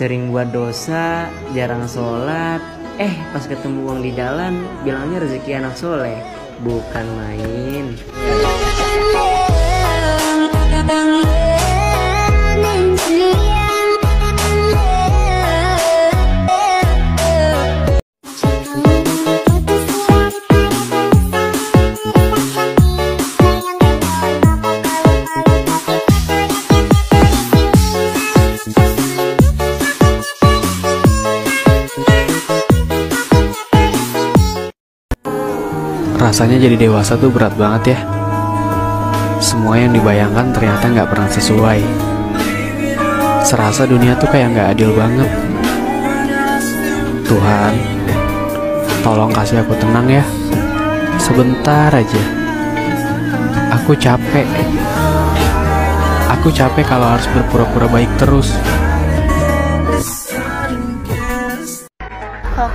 Sering buat dosa, jarang sholat. Eh pas ketemu uang di jalan Bilangnya rezeki anak soleh Bukan main Rasanya jadi dewasa tuh berat banget ya. Semua yang dibayangkan ternyata nggak pernah sesuai. Serasa dunia tuh kayak nggak adil banget. Tuhan, tolong kasih aku tenang ya. Sebentar aja. Aku capek. Aku capek kalau harus berpura-pura baik terus.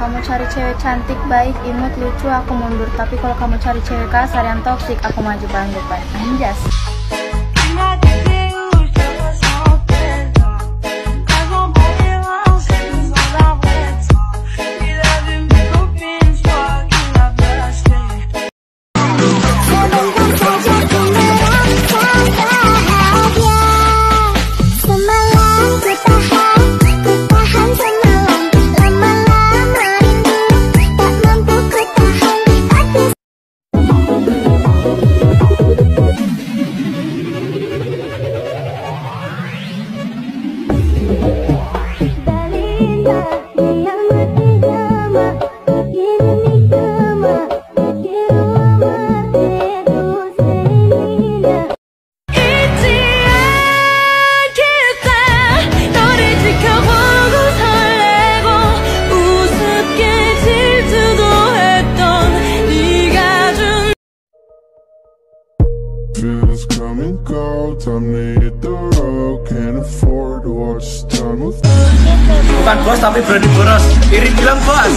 Kamu cari cewek cantik, baik, imut, lucu, aku mundur. Tapi kalau kamu cari cewek kasar yang toksik, aku maju paling depan. Anjas. Bukan bos tapi berani boros. Iri bilang bos.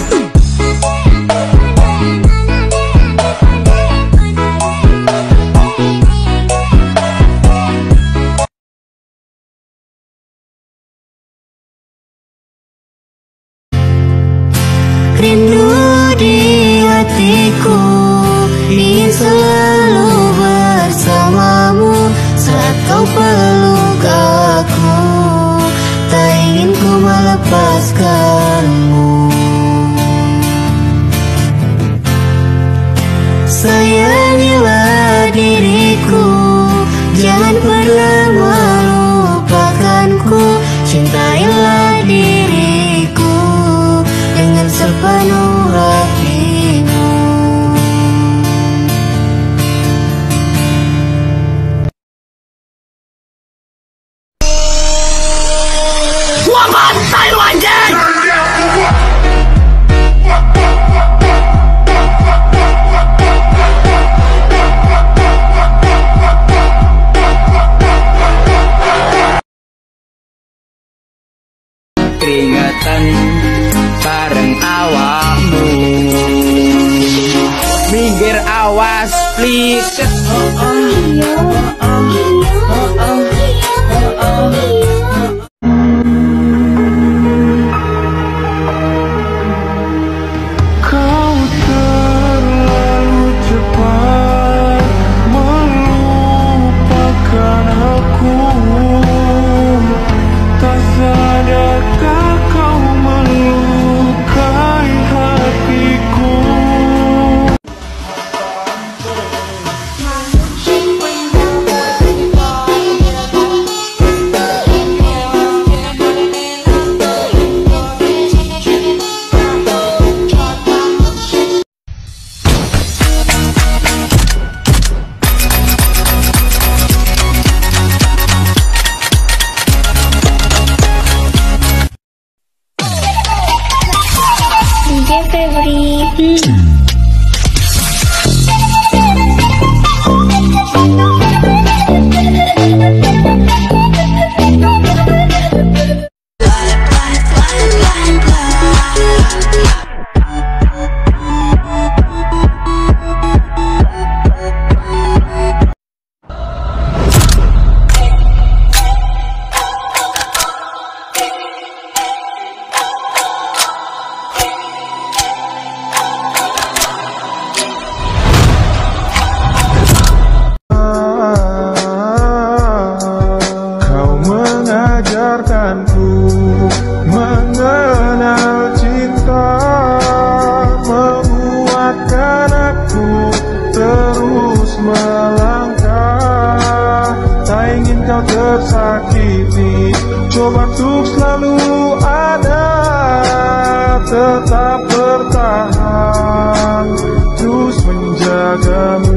Keringetan bareng awakmu. Minggir awas plik Kau Peace. Untuk selalu ada Tetap bertahan Terus menjagamu